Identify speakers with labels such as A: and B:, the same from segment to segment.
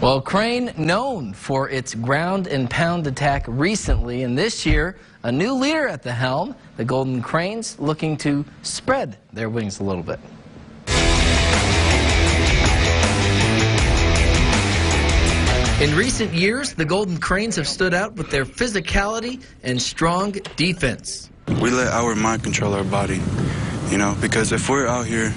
A: Well, Crane known for its ground and pound attack recently, and this year, a new leader at the helm, the Golden Cranes looking to spread their wings a little bit. In recent years, the Golden Cranes have stood out with their physicality and strong defense.
B: We let our mind control our body, you know, because if we're out here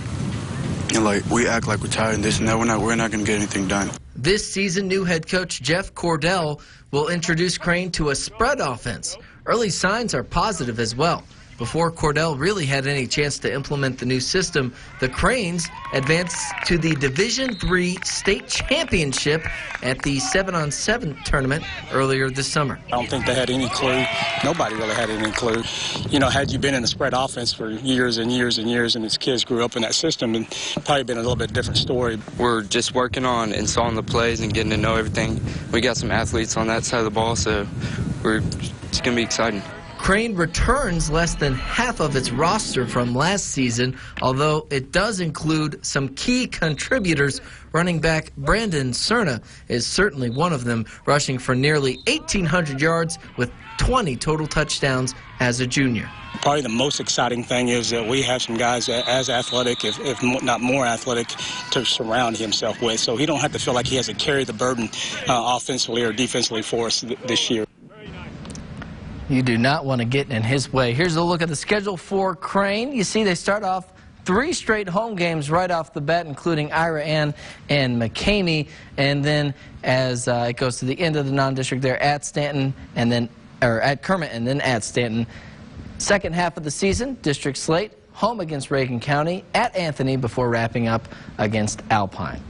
B: and like we act like we're tired and this and that, we're not we're not gonna get anything done.
A: This season, new head coach Jeff Cordell will introduce Crane to a spread offense. Early signs are positive as well. Before Cordell really had any chance to implement the new system, the Cranes advanced to the Division III state championship at the 7 on 7 tournament earlier this summer.
C: I don't think they had any clue. Nobody really had any clue. You know, had you been in the spread offense for years and years and years and these kids grew up in that system, and probably been a little bit different story.
D: We're just working on installing the plays and getting to know everything. We got some athletes on that side of the ball, so we're it's going to be exciting.
A: Crane returns less than half of its roster from last season, although it does include some key contributors. Running back Brandon Cerna is certainly one of them, rushing for nearly 1,800 yards with 20 total touchdowns as a junior.
C: Probably the most exciting thing is that we have some guys as athletic, if, if not more athletic, to surround himself with. So he don't have to feel like he has to carry the burden uh, offensively or defensively for us th this year.
A: You do not want to get in his way. Here's a look at the schedule for Crane. You see they start off three straight home games right off the bat, including Iraan and McCamey. And then as uh, it goes to the end of the non-district, they're at Stanton and then, or at Kermit and then at Stanton. Second half of the season, district slate, home against Reagan County, at Anthony before wrapping up against Alpine.